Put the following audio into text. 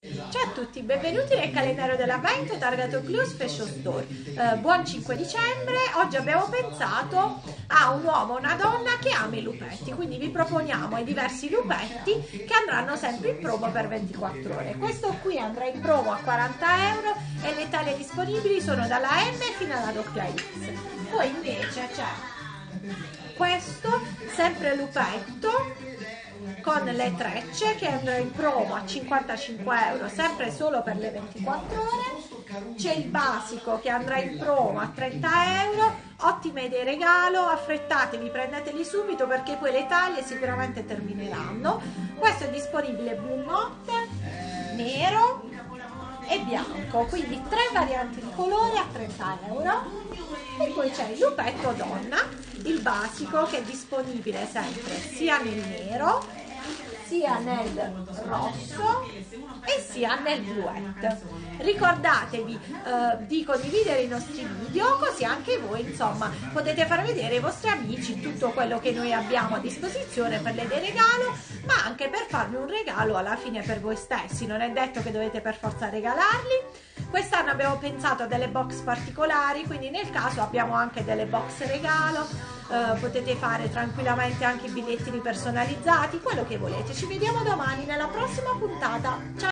Ciao a tutti, benvenuti nel calendario dell'avvento Targato Clues Fashion Store. Eh, buon 5 dicembre, oggi abbiamo pensato a un uomo o una donna che ama i lupetti, quindi vi proponiamo i diversi lupetti che andranno sempre in promo per 24 ore. Questo qui andrà in promo a 40 euro e le taglie disponibili sono dalla M fino alla doppia X. Poi invece c'è questo, sempre lupetto con le trecce che andrà in promo a 55 euro sempre solo per le 24 ore. C'è il basico che andrà in promo a 30 euro. Ottime idee regalo affrettatevi prendeteli subito perché poi le taglie sicuramente termineranno. Questo è disponibile blu notte nero e bianco quindi tre varianti di colore a 30 euro poi c'è il lupetto donna il basico che è disponibile sempre sia nel nero sia nel rosso e sia nel bluette. Ricordatevi eh, di condividere i nostri video così anche voi insomma potete far vedere ai vostri amici tutto quello che noi abbiamo a disposizione per le dei regalo ma anche per farvi un regalo alla fine per voi stessi. Non è detto che dovete per forza regalarli quest'anno abbiamo pensato a delle box particolari quindi nel caso abbiamo anche delle box regalo eh, potete fare tranquillamente anche i bigliettini personalizzati quello che volete. Ci vediamo domani nella prossima puntata. Ciao